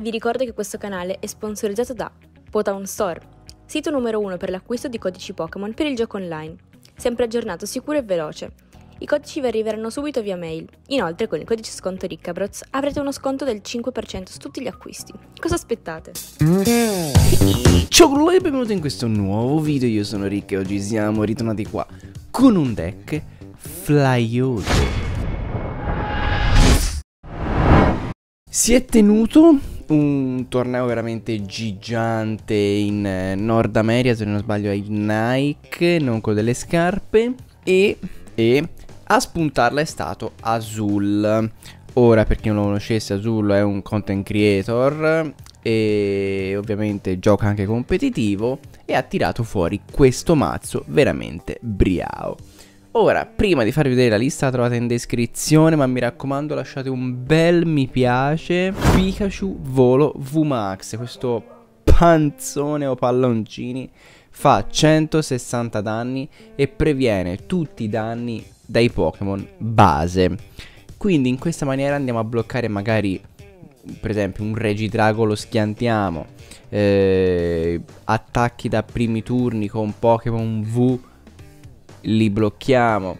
Vi ricordo che questo canale è sponsorizzato da Potown Store, sito numero uno per l'acquisto di codici Pokémon per il gioco online, sempre aggiornato, sicuro e veloce. I codici vi arriveranno subito via mail. Inoltre, con il codice sconto Riccabroz avrete uno sconto del 5% su tutti gli acquisti. Cosa aspettate? Ciao quello e benvenuti in questo nuovo video, io sono Rick e oggi siamo ritornati qua con un deck flyoso. Si è tenuto un torneo veramente gigante in eh, Nord America, se non sbaglio ai Nike, non con delle scarpe, e, e a spuntarla è stato Azul. Ora, per chi non lo conoscesse, Azul è un content creator e ovviamente gioca anche competitivo e ha tirato fuori questo mazzo veramente briao. Ora, prima di farvi vedere la lista la trovate in descrizione, ma mi raccomando lasciate un bel mi piace. Pikachu Volo VMAX, questo panzone o palloncini, fa 160 danni e previene tutti i danni dai Pokémon base. Quindi in questa maniera andiamo a bloccare magari, per esempio, un Regidrago lo schiantiamo, eh, attacchi da primi turni con Pokémon V li blocchiamo,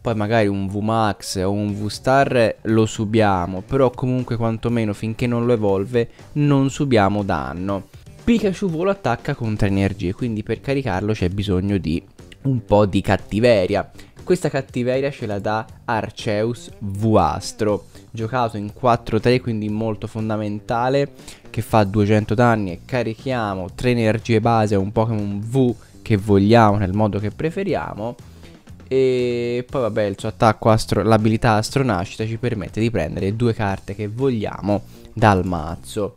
poi magari un VMAX o un V-Star lo subiamo, però comunque quantomeno finché non lo evolve non subiamo danno. Pikachu volo attacca con 3 energie, quindi per caricarlo c'è bisogno di un po' di cattiveria. Questa cattiveria ce la dà Arceus V-Astro, giocato in 4-3 quindi molto fondamentale, che fa 200 danni e carichiamo 3 energie base a un Pokémon V che vogliamo nel modo che preferiamo. E poi vabbè il suo attacco, astro- l'abilità astronascita ci permette di prendere due carte che vogliamo dal mazzo.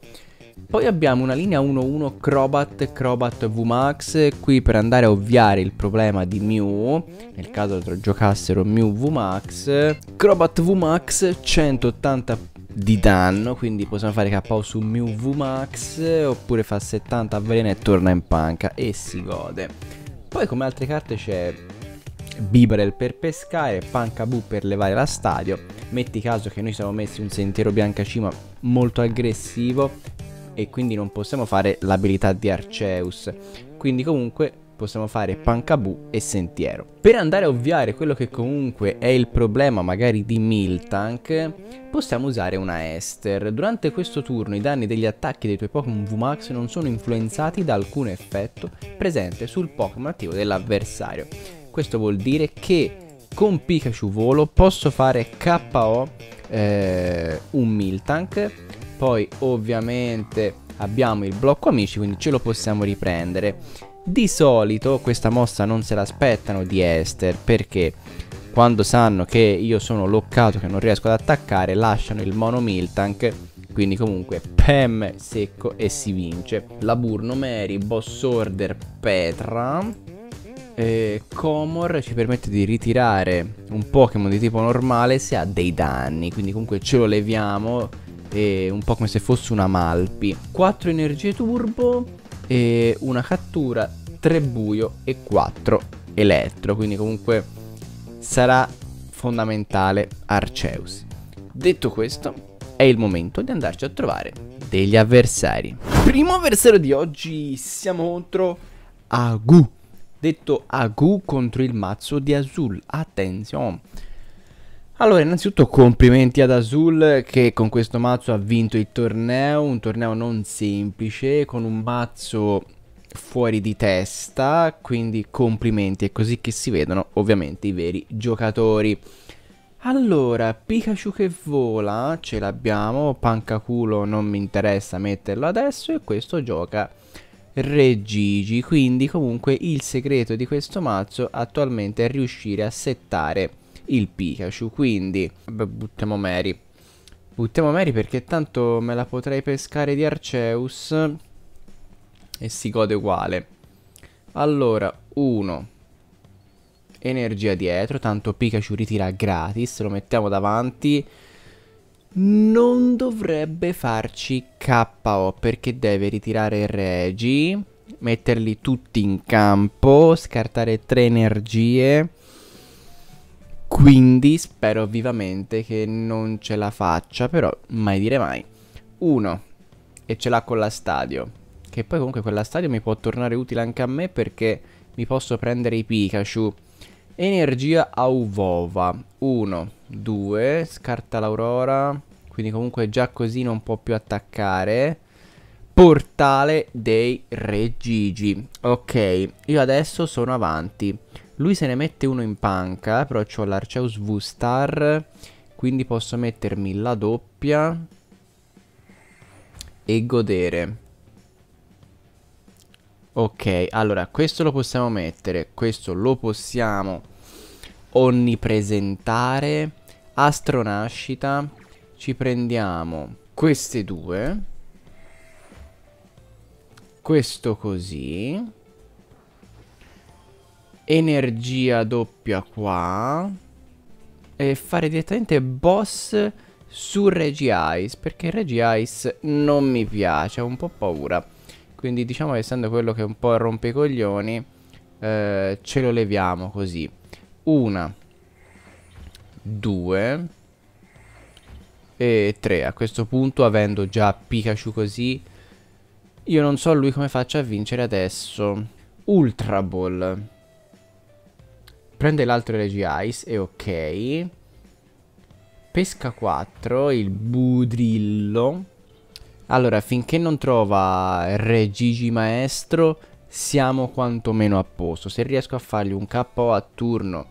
Poi abbiamo una linea 1-1 Crobat, Crobat VMAX, qui per andare a ovviare il problema di Mew, nel caso giocassero Mew VMAX. Crobat VMAX 180 di danno, quindi possiamo fare KO su Mew VMAX, oppure fa 70 avvelena e torna in panca e si gode. Poi come altre carte c'è Bibarel per pescare, Pankabu per levare la stadio. Metti caso che noi siamo messi un sentiero biancacima molto aggressivo e quindi non possiamo fare l'abilità di Arceus. Quindi comunque possiamo fare Pankabu e Sentiero. Per andare a ovviare quello che comunque è il problema magari di Miltank, possiamo usare una Esther. Durante questo turno i danni degli attacchi dei tuoi Pokémon VMAX non sono influenzati da alcun effetto presente sul Pokémon attivo dell'avversario. Questo vuol dire che con Pikachu Volo posso fare KO eh, un Miltank poi ovviamente abbiamo il blocco amici, quindi ce lo possiamo riprendere. Di solito questa mossa non se l'aspettano di Esther perché quando sanno che io sono loccato, che non riesco ad attaccare, lasciano il mono Miltank quindi comunque Pem secco e si vince. La Burno Mary, Boss Order Petra. E Comor ci permette di ritirare un Pokémon di tipo normale se ha dei danni. Quindi comunque ce lo leviamo e un po' come se fosse una Malpi. 4 energie turbo e una cattura, 3 buio e 4 elettro, quindi comunque sarà fondamentale Arceus. Detto questo, è il momento di andarci a trovare degli avversari. Primo avversario di oggi siamo contro Agu. Detto Agu contro il mazzo di Azul. Attenzione. Allora, innanzitutto complimenti ad Azul che con questo mazzo ha vinto il torneo, un torneo non semplice, con un mazzo fuori di testa, quindi complimenti, è così che si vedono ovviamente i veri giocatori. Allora, Pikachu che vola, ce l'abbiamo, Pancaculo non mi interessa metterlo adesso e questo gioca Regigi, quindi comunque il segreto di questo mazzo attualmente è riuscire a settare il Pikachu. Quindi, vabbè, buttiamo Mary. Buttiamo Mary perché tanto me la potrei pescare di Arceus e si gode uguale. Allora, 1. Energia dietro, tanto Pikachu ritira gratis, lo mettiamo davanti. Non dovrebbe farci KO perché deve ritirare Regi, metterli tutti in campo, scartare 3 energie quindi spero vivamente che non ce la faccia, però mai dire mai. 1. e ce l'ha con la stadio. Che poi comunque quella stadio mi può tornare utile anche a me perché mi posso prendere i Pikachu. Energia Auvova. 1, 2, scarta l'Aurora. Quindi comunque già così non può più attaccare. Portale dei Re Gigi. Ok, io adesso sono avanti. Lui se ne mette uno in panca, però ho l'Arceus V-Star. Quindi posso mettermi la doppia. E godere. Ok, allora questo lo possiamo mettere, questo lo possiamo onnipresentare, astronascita, ci prendiamo queste due, questo così, energia doppia qua, e fare direttamente boss su Regice, perché Regice non mi piace, ho un po' paura. Quindi diciamo essendo quello che un po' rompe i coglioni eh, Ce lo leviamo così. Una Due E tre. A questo punto avendo già Pikachu così Io non so lui come faccia a vincere adesso. Ultra Ball Prende l'altro Regi Ice E ok Pesca 4 Il Budrillo allora, finché non trova Re Gigi Maestro, siamo quantomeno a posto. Se riesco a fargli un KO a turno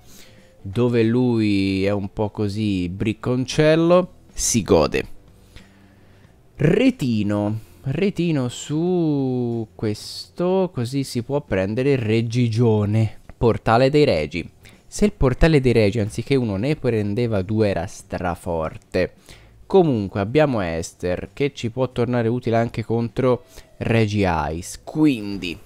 dove lui è un po' così bricconcello, si gode. Retino. Retino su questo, così si può prendere Regigione. Portale dei Regi. Se il portale dei Regi, anziché uno ne prendeva due, era straforte. Comunque abbiamo Esther che ci può tornare utile anche contro Regi Ice. Quindi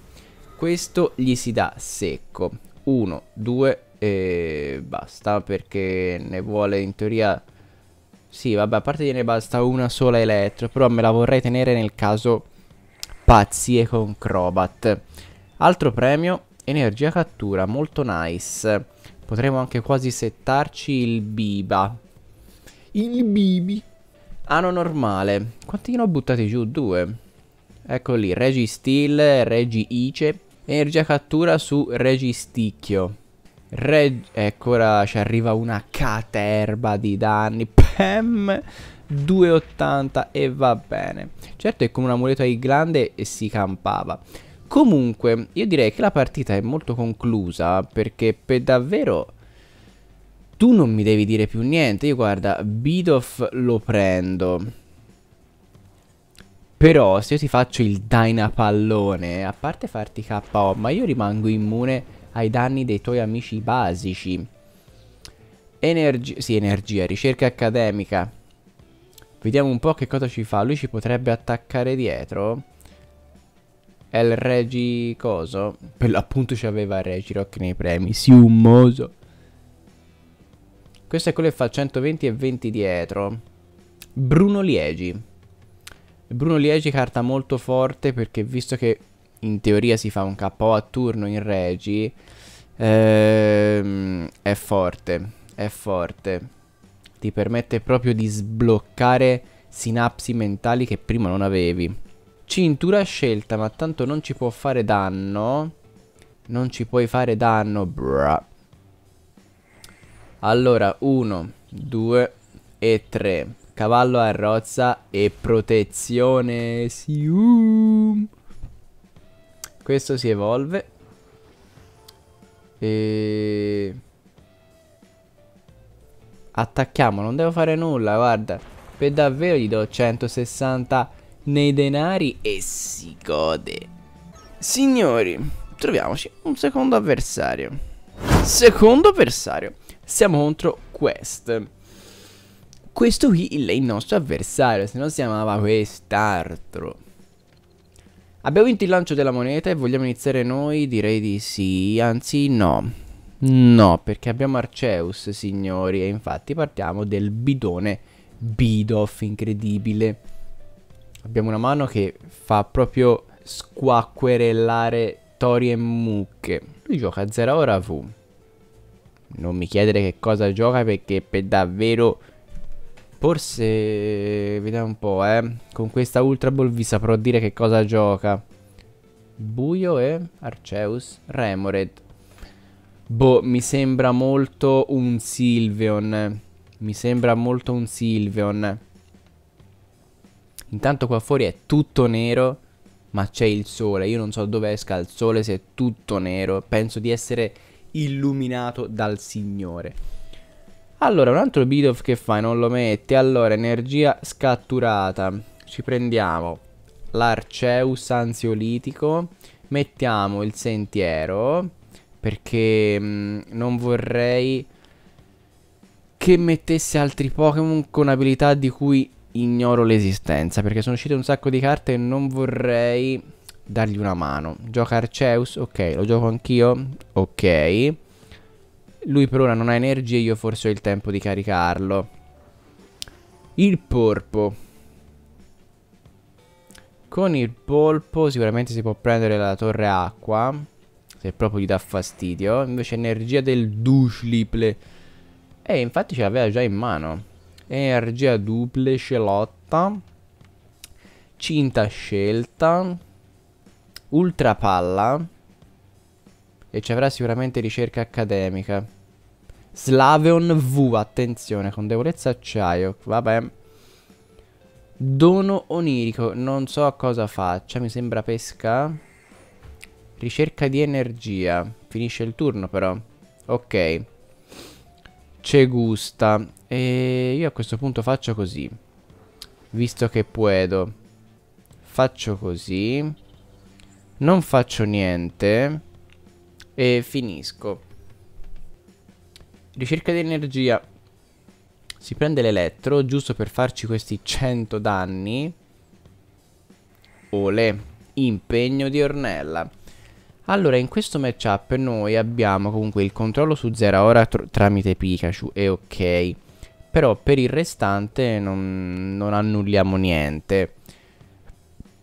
questo gli si dà secco. 1, 2 e basta perché ne vuole in teoria... Sì, vabbè, a parte gliene basta una sola elettro, però me la vorrei tenere nel caso pazzie con Crobat. Altro premio, energia cattura, molto nice. Potremmo anche quasi settarci il Biba. Il Bibi. Ano normale. Quanti ne ho buttati giù? Due. Ecco lì, Regi Steel, Regi Ice. Energia cattura su Regi Sticchio. Reg... Ecco, ora ci arriva una caterba di danni. Pam! 2,80 e va bene. Certo è con un amuleto ai grande e si campava. Comunque, io direi che la partita è molto conclusa perché per davvero tu non mi devi dire più niente. Io guarda, Bidoff lo prendo. Però se io ti faccio il Dynapallone, a parte farti KO, ma io rimango immune ai danni dei tuoi amici basici. Energia, sì, energia, ricerca accademica. Vediamo un po' che cosa ci fa. Lui ci potrebbe attaccare dietro. È il Regi coso? Per l'appunto ci aveva Regirock nei premi. Sì, un moso. Questo è quello che fa 120 e 20 dietro. Bruno Liegi. Bruno Liegi carta molto forte perché visto che in teoria si fa un KO a turno in Regi, ehm, è forte, è forte. Ti permette proprio di sbloccare sinapsi mentali che prima non avevi. Cintura scelta, ma tanto non ci può fare danno. Non ci puoi fare danno, bruh. Allora, 1, 2 e 3. Cavallo a rozza e protezione. Sium. Questo si evolve. E... Attacchiamo, non devo fare nulla, guarda. Per davvero gli do 160 nei denari e si gode. Signori, troviamoci un secondo avversario. Secondo avversario siamo contro Quest. Questo qui è il nostro avversario, se no si chiamava quest'altro. Abbiamo vinto il lancio della moneta e vogliamo iniziare noi? Direi di sì, anzi no. No, perché abbiamo Arceus, signori, e infatti partiamo del bidone Bidoff, incredibile. Abbiamo una mano che fa proprio squacquerellare tori e mucche. Lui gioca a 0 ora V. Non mi chiedere che cosa gioca perché per davvero Forse... Vediamo un po', eh. Con questa Ultra Ball vi saprò dire che cosa gioca. Buio e Arceus Remored. Boh, mi sembra molto un Silveon. Mi sembra molto un Silveon. Intanto qua fuori è tutto nero, ma c'è il sole. Io non so dove esca il sole se è tutto nero. Penso di essere illuminato dal Signore. Allora, un altro Bidoff che fai? Non lo mette. Allora, energia scatturata. Ci prendiamo l'Arceus ansiolitico. Mettiamo il sentiero. Perché mh, mm, non vorrei che mettesse altri Pokémon con abilità di cui ignoro l'esistenza. Perché sono uscite un sacco di carte e non vorrei dargli una mano. Gioca Arceus, ok, lo gioco anch'io, ok. Lui per ora non ha energie, io forse ho il tempo di caricarlo. Il polpo. Con il polpo sicuramente si può prendere la torre acqua. Se proprio gli dà fastidio. Invece energia del Dushliple. E infatti ce l'aveva già in mano. Energia duple scelotta. Cinta scelta. Ultra palla. E ci avrà sicuramente ricerca accademica. Slaveon V, attenzione, con debolezza acciaio. Vabbè. Dono onirico, non so cosa faccia, mi sembra pesca. Ricerca di energia. Finisce il turno però. Ok. C'è gusta. E io a questo punto faccio così. Visto che puedo. Faccio così. Non faccio niente. E finisco. Ricerca di energia. Si prende l'elettro giusto per farci questi 100 danni. Ole. Impegno di Ornella. Allora, in questo matchup noi abbiamo comunque il controllo su Zera ora tr tramite Pikachu, e ok. Però per il restante non, non annulliamo niente.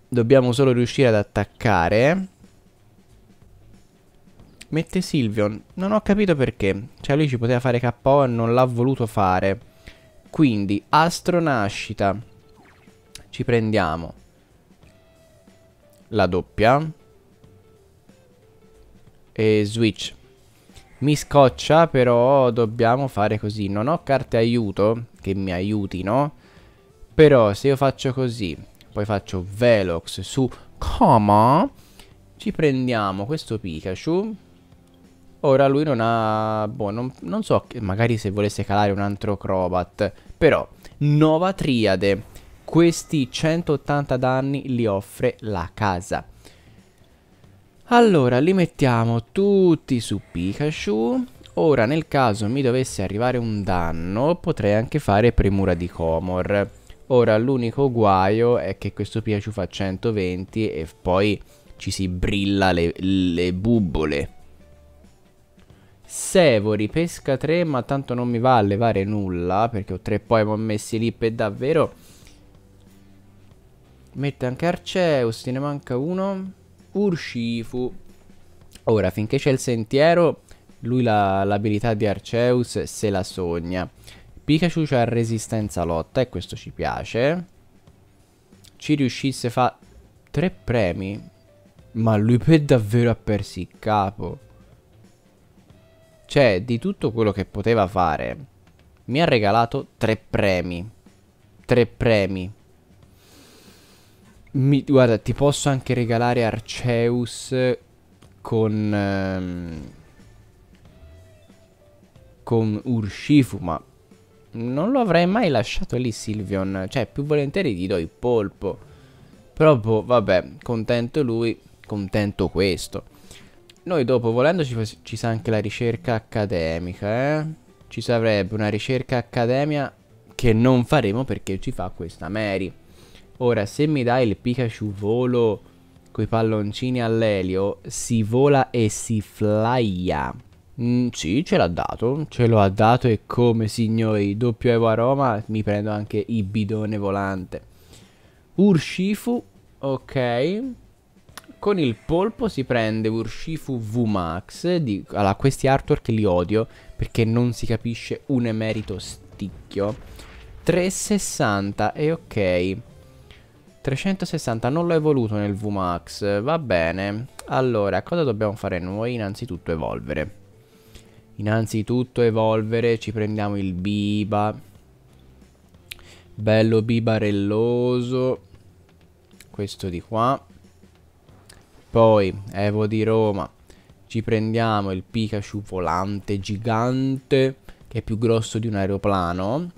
Dobbiamo solo riuscire ad attaccare. Mette Silvion. Non ho capito perché. Cioè lui ci poteva fare KO e non l'ha voluto fare. Quindi, astronascita. Ci prendiamo. La doppia. E switch. Mi scoccia, però dobbiamo fare così. Non ho carte aiuto che mi aiutino. Però se io faccio così poi faccio Velox su Kama. Ci prendiamo questo Pikachu. Ora lui non ha... Boh, non, non so, magari se volesse calare un altro Crobat. Però, Nova Triade. Questi 180 danni li offre la casa. Allora, li mettiamo tutti su Pikachu. Ora, nel caso mi dovesse arrivare un danno, potrei anche fare premura di Comor. Ora l'unico guaio è che questo Pikachu fa 120 e poi ci si brilla le, le bubbole. Sevori pesca 3 ma tanto non mi va a levare nulla perché ho 3 Pokémon messi lì per davvero. Mette anche Arceus, ne manca uno. Urshifu. Ora finché c'è il sentiero lui l'abilità la, di Arceus se la sogna. Pikachu c'ha resistenza lotta e questo ci piace. Ci riuscisse fa tre premi. Ma lui per davvero ha perso il capo. Cioè, di tutto quello che poteva fare, mi ha regalato tre premi. Tre premi. Mi, guarda, ti posso anche regalare Arceus con... Um, con Urshifu, ma non lo avrei mai lasciato lì Silvion. Cioè, più volentieri gli do il polpo. Però, boh, vabbè, contento lui, contento questo. Noi dopo, volendo, ci, ci sa anche la ricerca accademica, eh? Ci sarebbe una ricerca accademia che non faremo perché ci fa questa Mary. Ora, se mi dai il Pikachu volo coi palloncini all'elio, si vola e si flya. Mm, sì, ce l'ha dato, ce lo ha dato e come signori, doppio Evo a Roma, mi prendo anche il bidone volante. Urshifu, ok. Con il polpo si prende Urshifu VMAX, di, allora questi artwork li odio perché non si capisce un emerito sticchio. 360 e ok. 360 non l'ho evoluto nel VMAX, va bene. Allora, cosa dobbiamo fare noi? Innanzitutto evolvere. Innanzitutto evolvere, ci prendiamo il Biba. Bello bibarelloso. Questo di qua. Poi, Evo di Roma. Ci prendiamo il Pikachu volante gigante, che è più grosso di un aeroplano.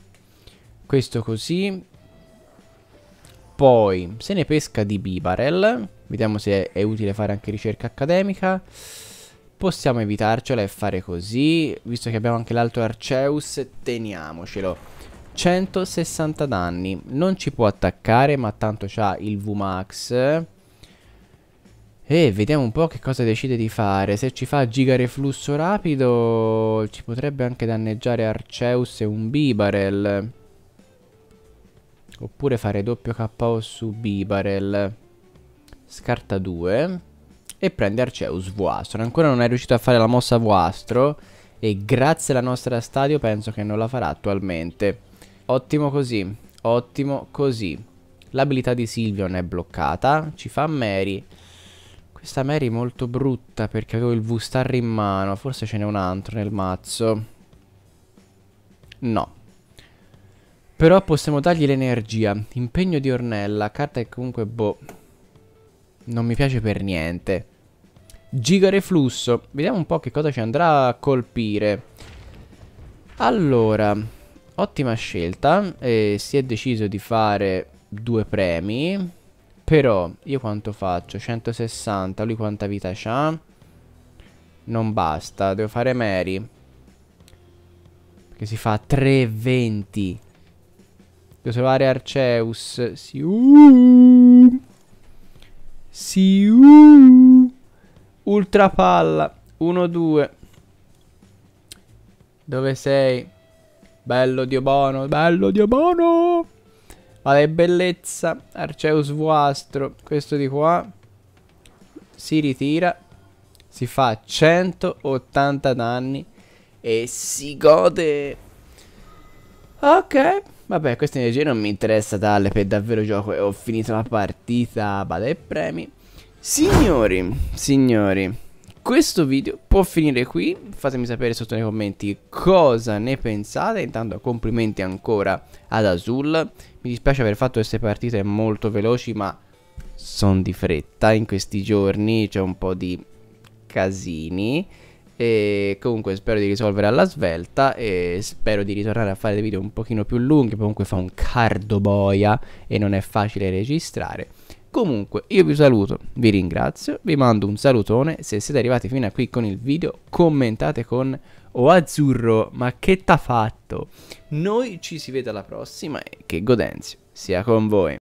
Questo così. Poi se ne pesca di Bibarel. Vediamo se è utile fare anche ricerca accademica. Possiamo evitarcela e fare così. Visto che abbiamo anche l'alto Arceus, teniamocelo. 160 danni. Non ci può attaccare, ma tanto c'ha il VMAX. E vediamo un po' che cosa decide di fare. Se ci fa giga reflusso rapido, ci potrebbe anche danneggiare Arceus e un Bibarel. Oppure fare doppio KO su Bibarel. Scarta 2. E prende Arceus Vuastro. Ancora non è riuscito a fare la mossa Vuastro. E grazie alla nostra stadio penso che non la farà attualmente. Ottimo così. Ottimo così. L'abilità di Silvion è bloccata. Ci fa Mary. Questa Mary è molto brutta perché avevo il V-Star in mano. Forse ce n'è un altro nel mazzo. No. Però possiamo dargli l'energia. Impegno di Ornella. Carta che comunque, boh. Non mi piace per niente. Giga reflusso. Vediamo un po' che cosa ci andrà a colpire. Allora, ottima scelta. E si è deciso di fare due premi. Però, io quanto faccio? 160. Lui quanta vita ha? Non basta. Devo fare Mary. Perché si fa 320. Devo trovare Arceus. Siu. Siu. Ultra palla. 1-2. Dove sei? Bello Dio Bono. Bello Dio Bono. Vale bellezza. Arceus Vuastro. Questo di qua. Si ritira. Si fa 180 danni. E si gode. Ok. Vabbè, questa energia non mi interessa tale per davvero gioco. E ho finito la partita, bada e premi. Signori, signori, questo video può finire qui, fatemi sapere sotto nei commenti cosa ne pensate, intanto complimenti ancora ad Azul, mi dispiace aver fatto queste partite molto veloci ma sono di fretta. In questi giorni, c'è un po' di casini. E comunque spero di risolvere alla svelta e spero di ritornare a fare dei video un pochino più lunghi, comunque fa un cardo boia e non è facile registrare. Comunque io vi saluto, vi ringrazio, vi mando un salutone, se siete arrivati fino a qui con il video commentate con O azzurro, ma che t'ha fatto? Noi ci si vede alla prossima e che Godenzio sia con voi.